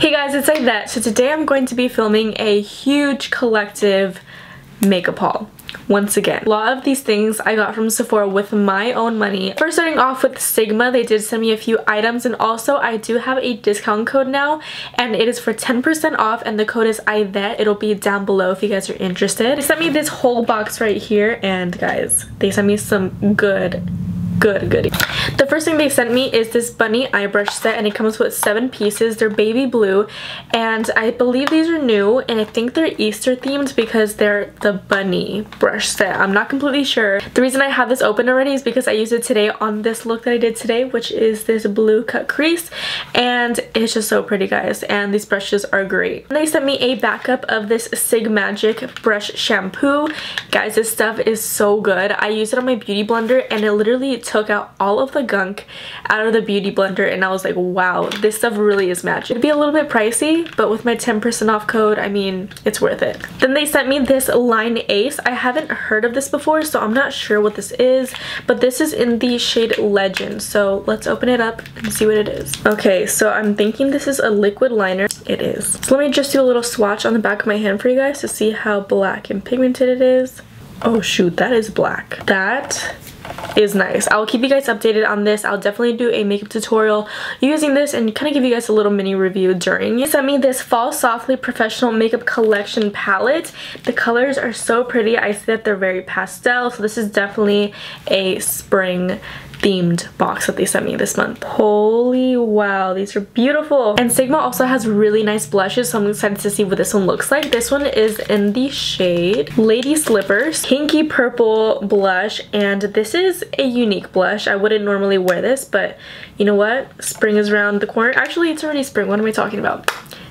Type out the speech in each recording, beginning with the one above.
Hey guys, it's like that. So today I'm going to be filming a huge collective makeup haul once again. A lot of these things I got from Sephora with my own money. First starting off with Sigma, they did send me a few items and also I do have a discount code now and it is for 10% off and the code is AIDETTE. It'll be down below if you guys are interested. They sent me this whole box right here and guys, they sent me some good good goodie. The first thing they sent me is this bunny eye brush set and it comes with seven pieces. They're baby blue and I believe these are new and I think they're Easter themed because they're the bunny brush set. I'm not completely sure. The reason I have this open already is because I used it today on this look that I did today which is this blue cut crease and it's just so pretty guys and these brushes are great. And they sent me a backup of this Sig Magic brush shampoo. Guys this stuff is so good. I used it on my beauty blender and it literally took out all of the gunk out of the beauty blender and I was like wow this stuff really is magic. It'd be a little bit pricey but with my 10% off code I mean it's worth it. Then they sent me this Line Ace. I haven't heard of this before so I'm not sure what this is but this is in the shade Legend so let's open it up and see what it is. Okay so I'm thinking this is a liquid liner. It is. So let me just do a little swatch on the back of my hand for you guys to see how black and pigmented it is. Oh shoot, that is black. That is nice. I'll keep you guys updated on this. I'll definitely do a makeup tutorial using this and kind of give you guys a little mini review during. You sent me this Fall Softly Professional Makeup Collection palette. The colors are so pretty. I see that they're very pastel, so this is definitely a spring themed box that they sent me this month. Holy wow, these are beautiful. And Sigma also has really nice blushes, so I'm excited to see what this one looks like. This one is in the shade Lady Slippers, pinky purple blush, and this is a unique blush. I wouldn't normally wear this, but you know what? Spring is around the corner. Actually, it's already spring. What am I talking about?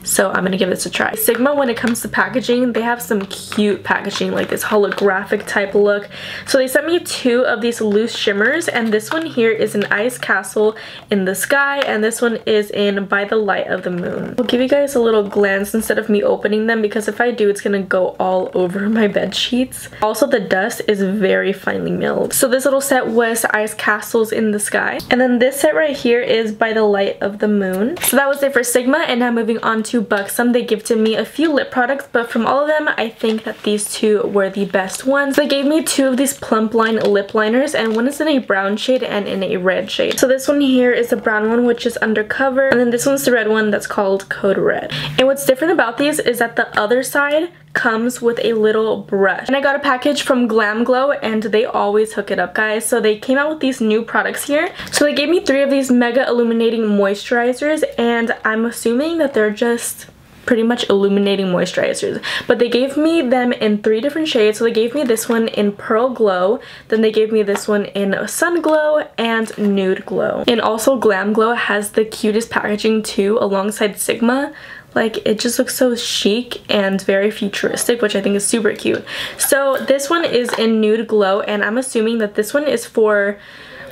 So I'm gonna give this a try. Sigma, when it comes to packaging, they have some cute packaging, like this holographic type look. So they sent me two of these loose shimmers, and this one here is an ice castle in the sky, and this one is in By the Light of the Moon. I'll give you guys a little glance instead of me opening them, because if I do, it's gonna go all over my bed sheets. Also, the dust is very finely milled. So this little set was ice castles in the sky. And then this set right here is By the Light of the Moon. So that was it for Sigma, and now moving on to Buxom. They gifted me a few lip products, but from all of them, I think that these two were the best ones. They gave me two of these plump line lip liners, and one is in a brown shade and in a red shade. So this one here is the brown one, which is undercover, and then this one's the red one that's called Code Red. And what's different about these is that the other side comes with a little brush. And I got a package from Glam Glow and they always hook it up guys. So they came out with these new products here. So they gave me three of these mega illuminating moisturizers and I'm assuming that they're just pretty much illuminating moisturizers but they gave me them in three different shades so they gave me this one in pearl glow then they gave me this one in sun glow and nude glow and also glam glow has the cutest packaging too alongside sigma like it just looks so chic and very futuristic which I think is super cute. So this one is in nude glow and I'm assuming that this one is for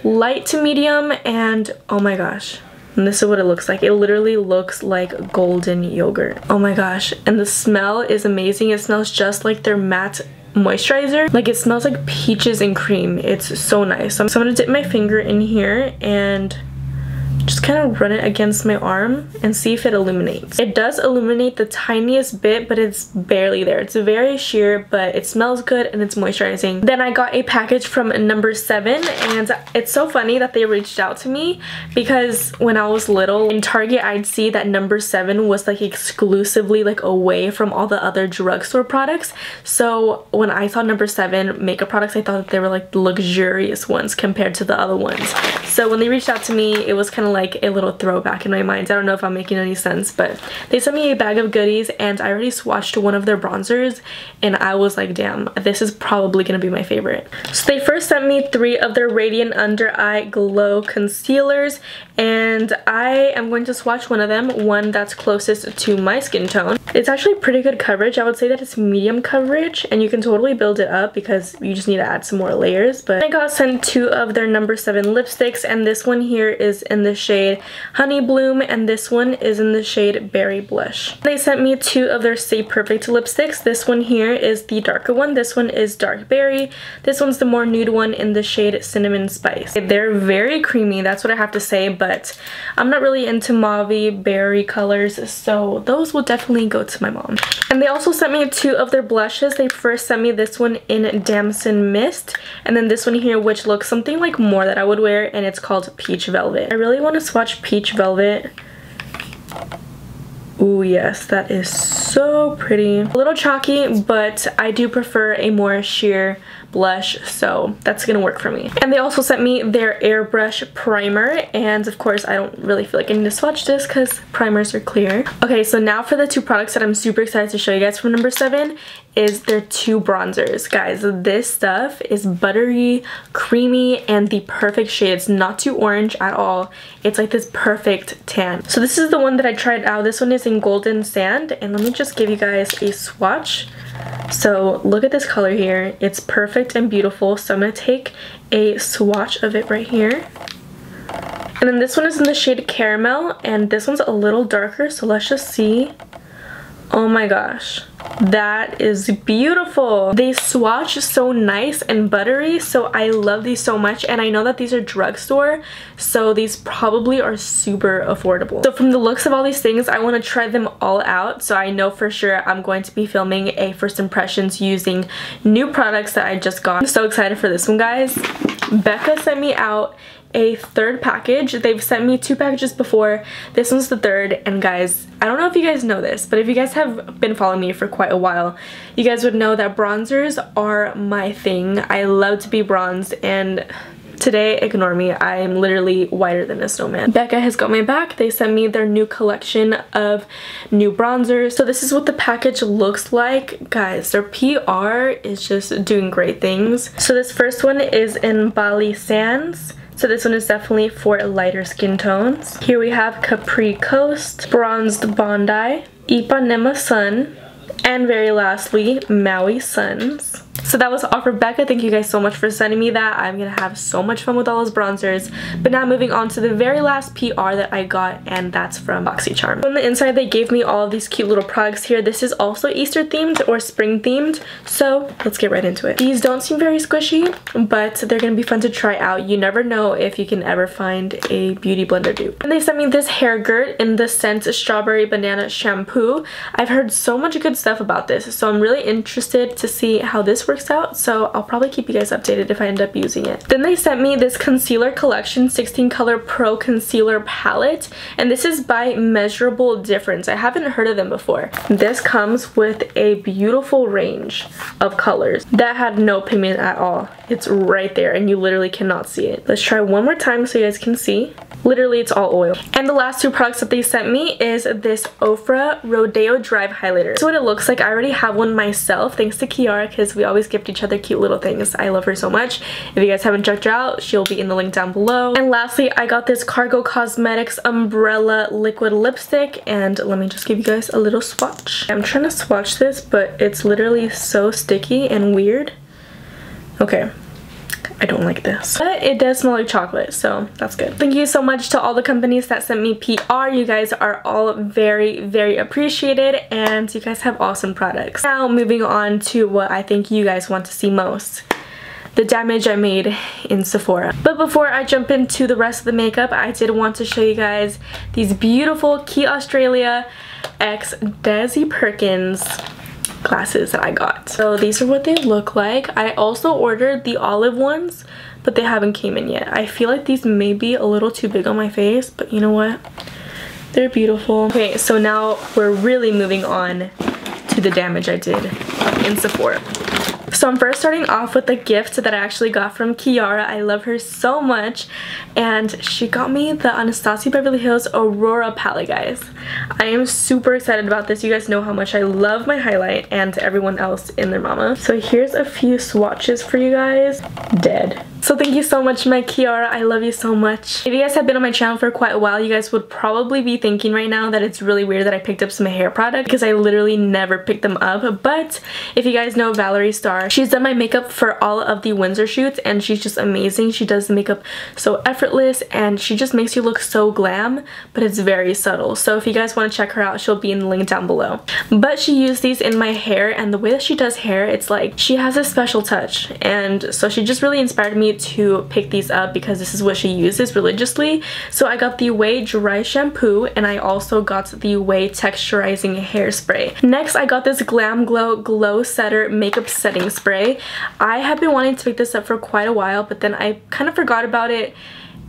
light to medium and oh my gosh and this is what it looks like. It literally looks like golden yogurt. Oh my gosh. And the smell is amazing. It smells just like their matte moisturizer. Like it smells like peaches and cream. It's so nice. So I'm, so I'm gonna dip my finger in here and just kind of run it against my arm and see if it illuminates. It does illuminate the tiniest bit, but it's barely there. It's very sheer, but it smells good and it's moisturizing. Then I got a package from number seven and it's so funny that they reached out to me because when I was little in Target, I'd see that number seven was like exclusively like away from all the other drugstore products. So when I saw number seven makeup products, I thought that they were like luxurious ones compared to the other ones. So when they reached out to me, it was kind of like a little throwback in my mind. I don't know if I'm making any sense, but they sent me a bag of goodies and I already swatched one of their bronzers and I was like, damn, this is probably gonna be my favorite. So they first sent me three of their Radiant Under Eye Glow Concealers and I am going to swatch one of them, one that's closest to my skin tone. It's actually pretty good coverage. I would say that it's medium coverage and you can totally build it up because you just need to add some more layers. But I got sent two of their number seven lipsticks and this one here is in the shade Honey Bloom and this one is in the shade Berry Blush. They sent me two of their Stay Perfect lipsticks. This one here is the darker one. This one is Dark Berry. This one's the more nude one in the shade Cinnamon Spice. They're very creamy, that's what I have to say, but I'm not really into mauve berry colors, so those will definitely go to my mom. And they also sent me two of their blushes. They first sent me this one in Damson Mist, and then this one here, which looks something like more that I would wear, and it's called Peach Velvet. I really want to swatch Peach Velvet. Ooh, yes, that is so pretty. A little chalky, but I do prefer a more sheer blush so that's gonna work for me. And they also sent me their airbrush primer and of course I don't really feel like I need to swatch this because primers are clear. Okay so now for the two products that I'm super excited to show you guys from number seven is their two bronzers. Guys this stuff is buttery creamy and the perfect shade. It's not too orange at all. It's like this perfect tan. So this is the one that I tried out. This one is in golden sand and let me just give you guys a swatch so look at this color here. It's perfect and beautiful. So I'm going to take a swatch of it right here. And then this one is in the shade Caramel and this one's a little darker. So let's just see. Oh my gosh. That is beautiful. They swatch so nice and buttery, so I love these so much. And I know that these are drugstore, so these probably are super affordable. So from the looks of all these things, I want to try them all out. So I know for sure I'm going to be filming a first impressions using new products that I just got. I'm so excited for this one, guys. Becca sent me out a third package. They've sent me two packages before. This one's the third and guys, I don't know if you guys know this, but if you guys have been following me for quite a while, you guys would know that bronzers are my thing. I love to be bronzed and Today, ignore me, I'm literally whiter than a snowman. Becca has got my back. They sent me their new collection of new bronzers. So this is what the package looks like. Guys, their PR is just doing great things. So this first one is in Bali Sands. So this one is definitely for lighter skin tones. Here we have Capri Coast, Bronzed Bondi, Ipanema Sun, and very lastly, Maui Suns. So that was all for. Thank you guys so much for sending me that. I'm going to have so much fun with all those bronzers. But now moving on to the very last PR that I got and that's from BoxyCharm. On the inside they gave me all these cute little products here. This is also Easter themed or spring themed. So let's get right into it. These don't seem very squishy but they're going to be fun to try out. You never know if you can ever find a beauty blender dupe. And they sent me this hair girt in the scent Strawberry Banana Shampoo. I've heard so much good stuff about this so I'm really interested to see how this works works out so I'll probably keep you guys updated if I end up using it. Then they sent me this concealer collection 16 color pro concealer palette and this is by Measurable Difference. I haven't heard of them before. This comes with a beautiful range of colors that had no pigment at all. It's right there and you literally cannot see it. Let's try one more time so you guys can see. Literally, it's all oil. And the last two products that they sent me is this Ofra Rodeo Drive Highlighter. Is what it looks like. I already have one myself, thanks to Kiara, because we always gift each other cute little things. I love her so much. If you guys haven't checked her out, she'll be in the link down below. And lastly, I got this Cargo Cosmetics Umbrella Liquid Lipstick, and let me just give you guys a little swatch. I'm trying to swatch this, but it's literally so sticky and weird. Okay, I don't like this. But it does smell like chocolate, so that's good. Thank you so much to all the companies that sent me PR. You guys are all very, very appreciated and you guys have awesome products. Now moving on to what I think you guys want to see most the damage I made in Sephora. But before I jump into the rest of the makeup, I did want to show you guys these beautiful Quay Australia X Desi Perkins glasses that I got. So these are what they look like. I also ordered the olive ones, but they haven't came in yet. I feel like these may be a little too big on my face, but you know what? They're beautiful. Okay, so now we're really moving on to the damage I did in Sephora. So I'm first starting off with a gift that I actually got from Kiara. I love her so much. And she got me the Anastasia Beverly Hills Aurora palette, guys. I am super excited about this. You guys know how much I love my highlight and everyone else in their mama. So here's a few swatches for you guys. Dead. So thank you so much, my Kiara. I love you so much. If you guys have been on my channel for quite a while, you guys would probably be thinking right now that it's really weird that I picked up some hair product because I literally never picked them up. But if you guys know Valerie Starr, she's done my makeup for all of the Windsor shoots and she's just amazing. She does the makeup so effortless and she just makes you look so glam, but it's very subtle. So if you guys want to check her out, she'll be in the link down below. But she used these in my hair and the way that she does hair, it's like she has a special touch. And so she just really inspired me to pick these up because this is what she uses religiously. So I got the Ouai Dry Shampoo and I also got the Ouai Texturizing Hairspray. Next, I got this Glam Glow Glow Setter Makeup Setting Spray. I have been wanting to pick this up for quite a while, but then I kind of forgot about it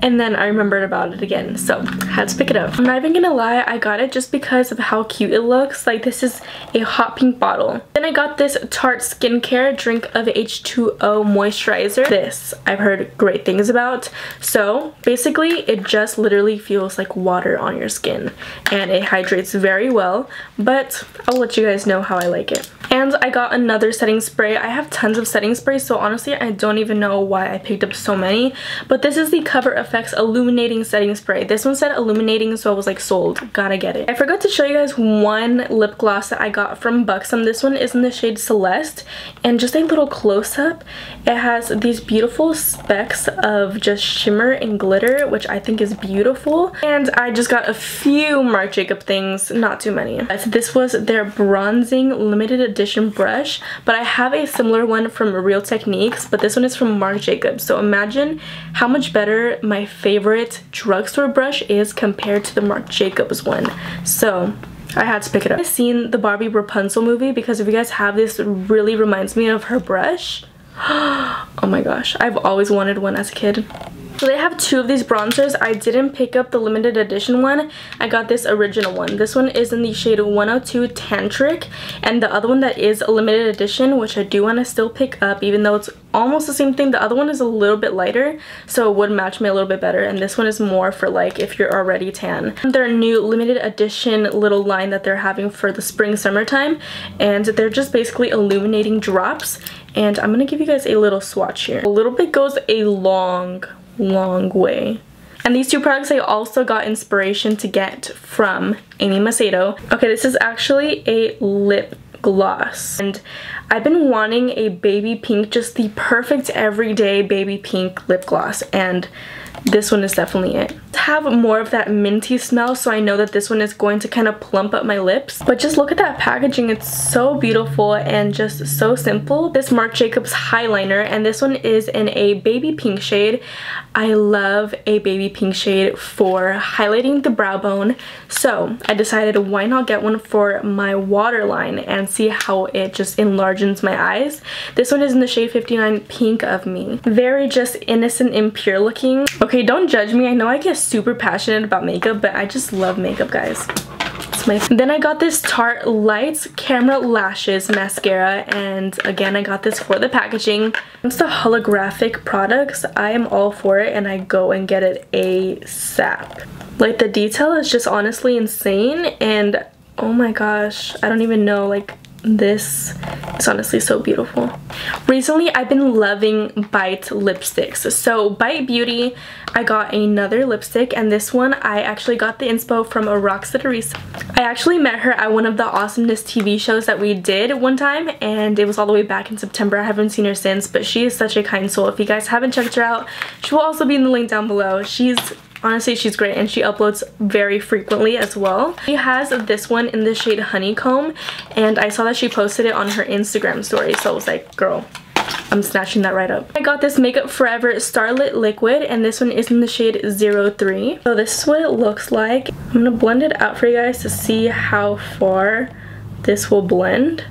and then I remembered about it again so had to pick it up. I'm not even gonna lie I got it just because of how cute it looks like this is a hot pink bottle. Then I got this Tarte Skincare Drink of H2O Moisturizer. This I've heard great things about so basically it just literally feels like water on your skin and it hydrates very well but I'll let you guys know how I like it. And I got another setting spray. I have tons of setting sprays so honestly I don't even know why I picked up so many but this is the Cover FX Illuminating Setting Spray. This one said illuminating, so I was like sold. Gotta get it. I forgot to show you guys one lip gloss that I got from Buxom. This one is in the shade Celeste. And just a little close-up, it has these beautiful specks of just shimmer and glitter, which I think is beautiful. And I just got a few Marc Jacob things, not too many. This was their bronzing limited edition brush, but I have a similar one from Real Techniques, but this one is from Marc Jacobs. So imagine how much better my my favorite drugstore brush is compared to the Marc Jacobs one. So I had to pick it up. I've seen the Barbie Rapunzel movie because if you guys have this, really reminds me of her brush. oh my gosh, I've always wanted one as a kid. So they have two of these bronzers. I didn't pick up the limited edition one. I got this original one. This one is in the shade 102 Tantric. And the other one that is a limited edition, which I do want to still pick up, even though it's almost the same thing. The other one is a little bit lighter, so it would match me a little bit better. And this one is more for like if you're already tan. Their new limited edition little line that they're having for the spring summertime. And they're just basically illuminating drops. And I'm going to give you guys a little swatch here. A little bit goes a long long way. And these two products I also got inspiration to get from Amy Macedo. Okay, this is actually a lip gloss. And I've been wanting a baby pink, just the perfect everyday baby pink lip gloss. And this one is definitely it. Have more of that minty smell so I know that this one is going to kind of plump up my lips. But just look at that packaging. It's so beautiful and just so simple. This Marc Jacobs highliner and this one is in a baby pink shade. I love a baby pink shade for highlighting the brow bone. So I decided why not get one for my waterline and see how it just enlarges my eyes. This one is in the shade 59 Pink of Me. Very just innocent and pure looking. Okay, don't judge me. I know I get super passionate about makeup, but I just love makeup, guys. Then I got this Tarte Lights Camera Lashes Mascara and again I got this for the packaging. It's the holographic products. I am all for it and I go and get it ASAP. Like the detail is just honestly insane and oh my gosh I don't even know like this is honestly so beautiful. Recently, I've been loving Bite lipsticks. So Bite Beauty, I got another lipstick and this one I actually got the inspo from Roxette Arisa. I actually met her at one of the Awesomeness TV shows that we did one time and it was all the way back in September. I haven't seen her since, but she is such a kind soul. If you guys haven't checked her out, she will also be in the link down below. She's honestly she's great and she uploads very frequently as well she has this one in the shade honeycomb and i saw that she posted it on her instagram story so i was like girl I'm snatching that right up. I got this Makeup Forever Starlit Liquid and this one is in the shade 03. So this is what it looks like. I'm going to blend it out for you guys to see how far this will blend.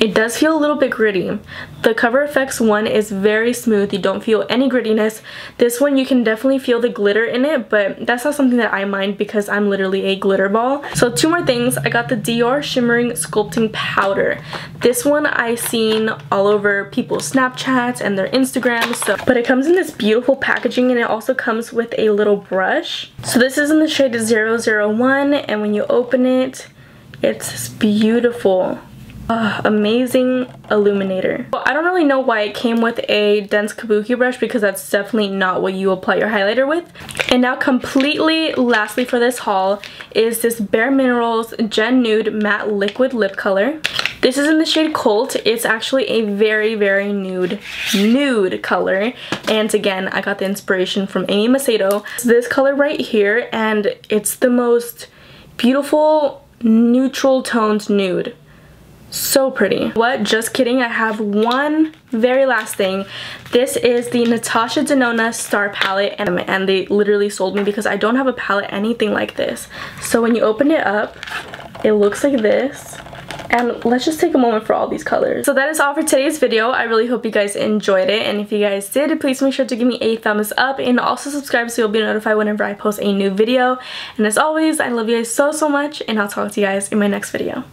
It does feel a little bit gritty. The Cover FX one is very smooth. You don't feel any grittiness. This one you can definitely feel the glitter in it, but that's not something that I mind because I'm literally a glitter ball. So two more things. I got the Dior Shimmering Sculpting Powder. This one I seen all over people's Snapchats and their Instagrams. So, but it comes in this beautiful packaging and it also comes with a little brush. So this is in the shade 001 and when you open it, it's beautiful Amazing illuminator. Well, I don't really know why it came with a dense kabuki brush because that's definitely not what you apply your highlighter with. And now completely lastly for this haul is this Bare Minerals Gen Nude Matte Liquid Lip Color. This is in the shade Colt. It's actually a very, very nude, nude color. And again, I got the inspiration from Amy Macedo. It's this color right here, and it's the most beautiful neutral toned nude. So pretty. What? Just kidding. I have one very last thing. This is the Natasha Denona Star Palette and, and they literally sold me because I don't have a palette anything like this. So when you open it up, it looks like this and let's just take a moment for all these colors. So that is all for today's video. I really hope you guys enjoyed it and if you guys did, please make sure to give me a thumbs up and also subscribe so you'll be notified whenever I post a new video. And as always, I love you guys so, so much and I'll talk to you guys in my next video.